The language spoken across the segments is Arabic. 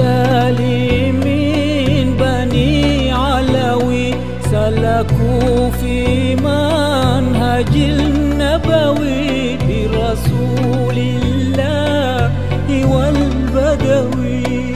رجال من بني علوي سلكوا في منهج النبوي برسول الله والبدوي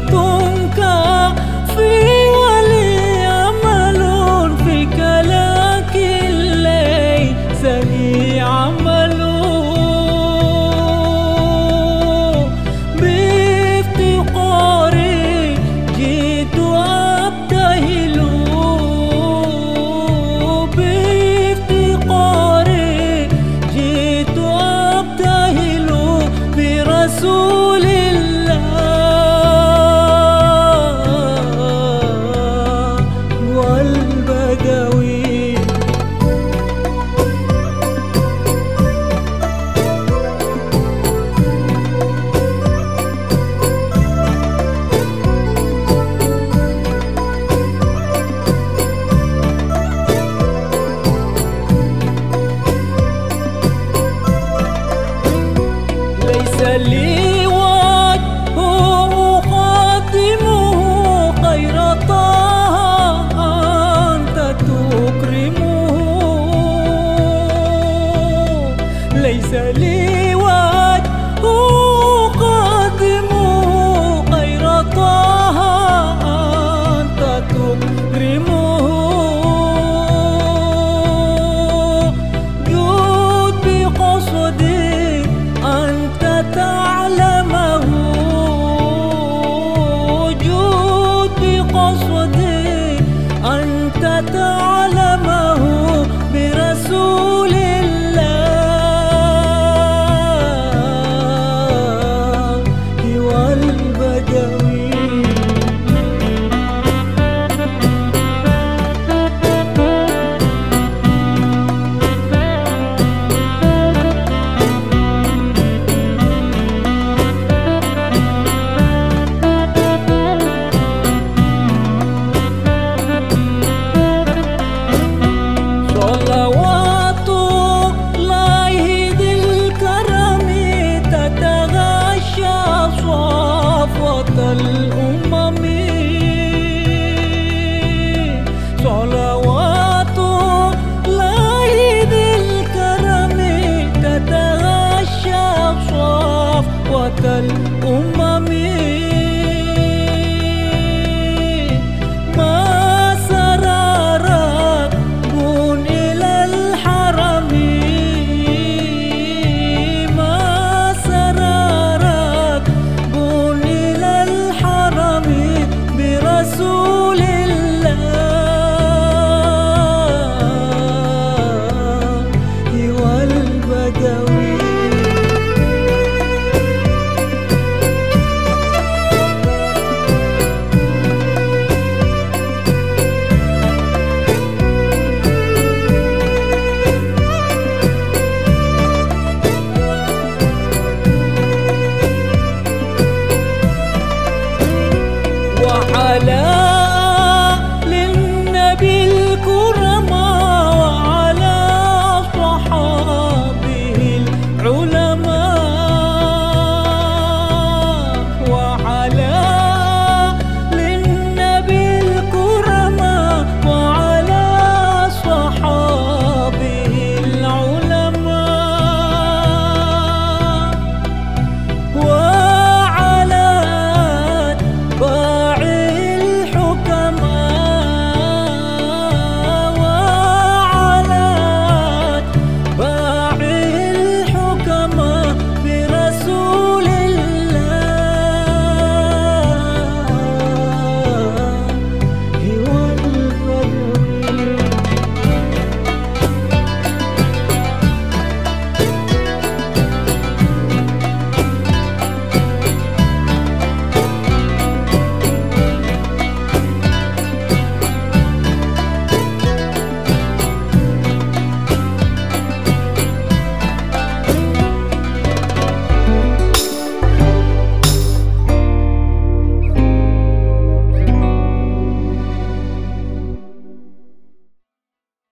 Tu.